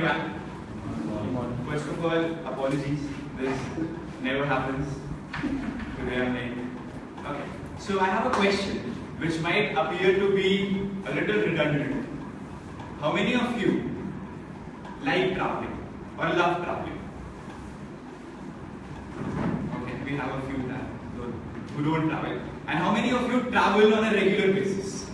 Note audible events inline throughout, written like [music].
First of all, apologies. This never happens. Today I'm late. Okay. So I have a question which might appear to be a little redundant. How many of you like traveling or love traveling? Okay, we have a few that who don't travel. And how many of you travel on a regular basis?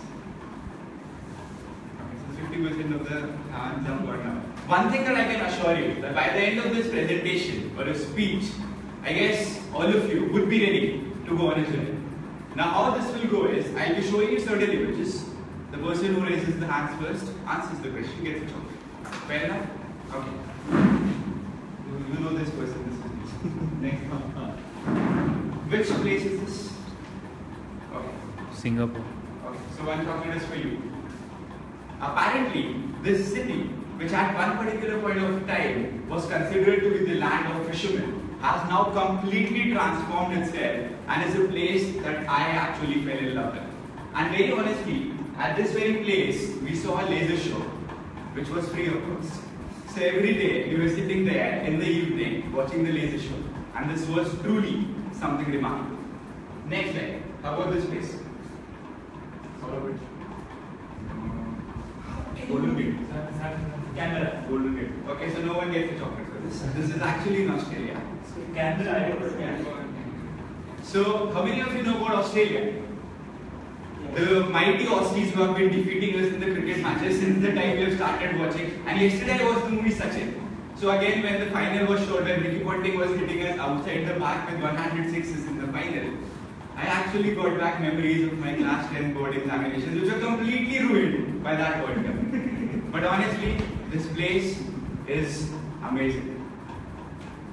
Okay, so 50% of the hands have gone up. One thing that I can assure you that by the end of this presentation or a speech, I guess all of you would be ready to go on a journey. Now, how this will go is I'll be showing you certain images. The person who raises the hands first answers the question, gets a chocolate. Fair enough? Okay. You, you know this person. This is [laughs] next one. Which place is this? Okay. Singapore. Okay. So one chocolate is for you. Apparently, this city, which at one particular point of time was considered to be the land of fishermen, has now completely transformed itself and is a place that I actually fell in love with. And very honestly, at this very place, we saw a laser show, which was free of cost. So every day, we were sitting there in the evening watching the laser show. And this was truly something remarkable. Next slide. How about this place? Golden Gate. Canada. Golden Gate. Okay, so no one gets a chocolate for this. This is actually in Australia. So, how many of you know about Australia? The mighty Aussies who have been defeating us in the cricket matches since the time we have started watching. And yesterday was the movie Sachin. So again, when the final was showed, when Ricky Ponting was hitting us outside the park with 100 sixes in the final, I actually got back memories of my class 10 board examinations, which were completely ruined by that World Cup. but honestly, this place is amazing.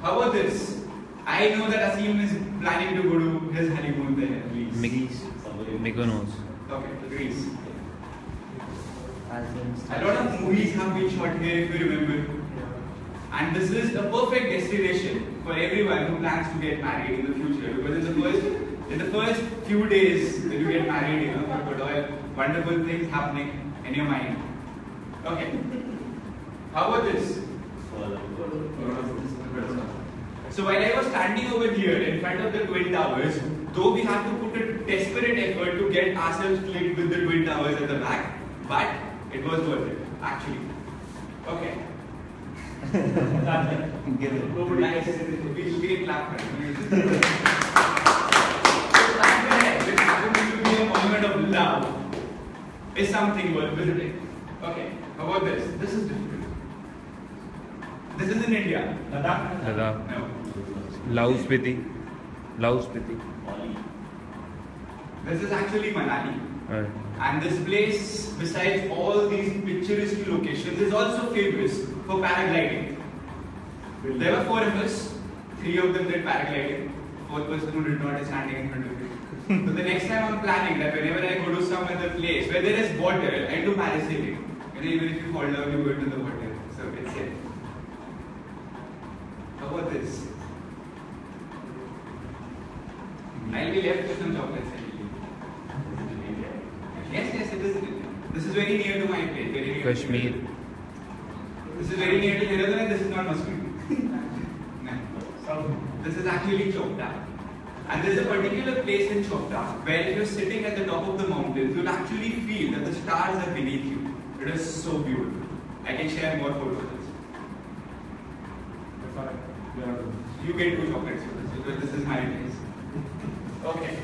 How about this? I know that Asim is planning to go to his honeymoon there, please. My- Mykonos. Okay, Greece. A lot of movies have been shot here, if you remember. And this is a perfect destination for everyone who plans to get married in the future. Because in the first, in the first few days when you get married, you know, you've got all wonderful things happening in your mind. Okay. How about this? So while I was standing over here in front of the Twin Towers, though we had to put a desperate effort to get ourselves clicked with the Twin Towers at the back, but it was worth it, actually. Okay. Nice. We'll be [laughs] a clap for it. Mahal, which happens to a monument of love, is something worth visiting. Okay, how about this? This is different. This is in India. Ladakh? Ladakh. No. Lahaul Spiti. Lahaul Spiti. This is actually Manali. Right. And this place, besides all these picturesque locations, is also famous for paragliding. There were four of us, three of them did paragliding, fourth person who did not is standing in front of me. so the next time I'm planning that whenever I go to some other place where there is water, I do parasailing. Know, even if you fall down, you go into the water. I'll be left with some chocolates. Yes, yes, it is. This is very near to my place. Very near Kashmir. me. This is very near to Dehradun and this is not Muskoo. [laughs] no. This is actually Chopta. And there's a particular place in Chopta where if you're sitting at the top of the mountains, you'll actually feel that the stars are beneath you. It is so beautiful. I can share more photos. You get two chocolates for this because this is my place. [laughs] Okay.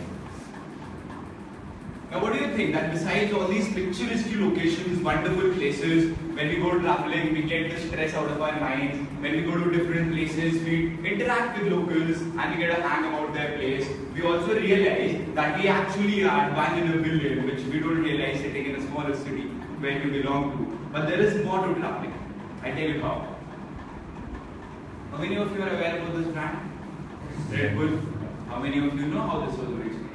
Now, what do you think that besides all these picturesque locations, wonderful places, when we go traveling, we get the stress out of our minds. When we go to different places, we interact with locals and we get a hang about their place. We also realize that we actually are one in a billion, which we don't realize sitting in a smaller city where we belong to. But there is more to traveling. I tell you how. How many of you are aware about this brand? Red Bull. How many of you know how this was originated?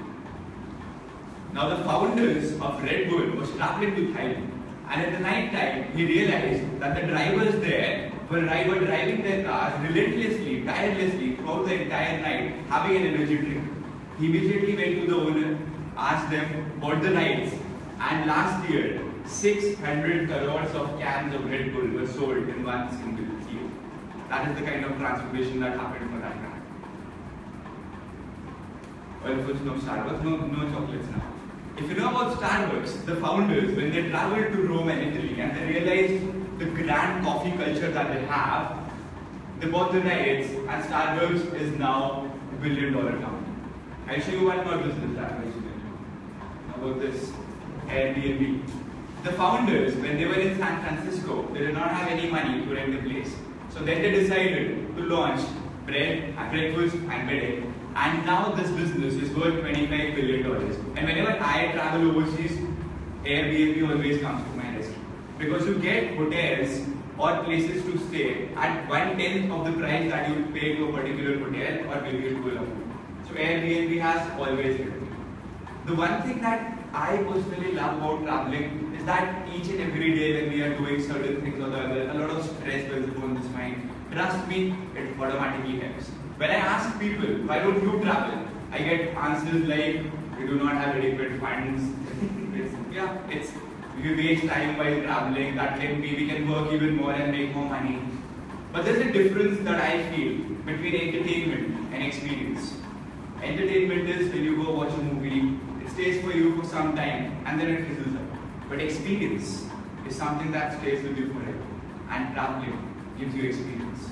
Now the founders of Red Bull was traveling to Thailand and at the night time he realized that the drivers there were, were driving their cars relentlessly, tirelessly throughout the entire night having an energy drink. He immediately went to the owner, asked them about the rides and last year 600 crores of cans of Red Bull were sold in one single year. That is the kind of transformation that happened for that. Well, of course, no Starbucks, no, no chocolates now. If you know about Starbucks, the founders, when they traveled to Rome and Italy and they realized the grand coffee culture that they have, they bought the rights and Starbucks is now a billion dollar company. I'll show you one more business that I about this Airbnb. The founders, when they were in San Francisco, they did not have any money to rent the place. So then they decided to launch bread, breakfast, and midday. And now this business is worth $25 billion. And whenever I travel overseas, Airbnb always comes to my rescue. Because you get hotels or places to stay at one tenth of the price that you pay to a particular hotel or maybe a tour. So Airbnb has always helped me. The one thing that I personally love about traveling is that each and every day when we are doing certain things or the other, a lot of stress builds up on this mind. Trust me, it automatically helps. When I ask people, why don't you travel? I get answers like, we do not have adequate funds. it's, yeah, it's we waste time while traveling. That can be we can work even more and make more money. But there's a difference that I feel between entertainment and experience. Entertainment is when you go watch a movie, it stays for you for some time and then it fizzles out. But experience is something that stays with you forever. And traveling gives you experience.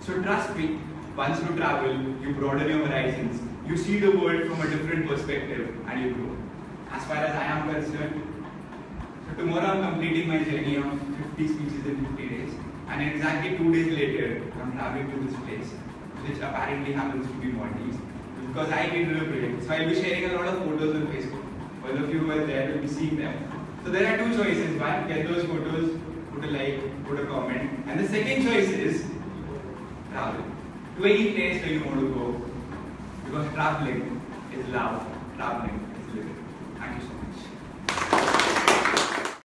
So trust me, once you travel, you broaden your horizons, you see the world from a different perspective and you grow. As far as I am concerned, so tomorrow I'm completing my journey of 50 speeches in 50 days. And exactly two days later, I'm traveling to this place, which apparently happens to be Maldives. Because I need a break. So I'll be sharing a lot of photos on Facebook. All of you who are there will be seeing them. So there are two choices. One, get those photos, put a like, put a comment. And the second choice is travel. To any place you want to go. Because traveling is love. Traveling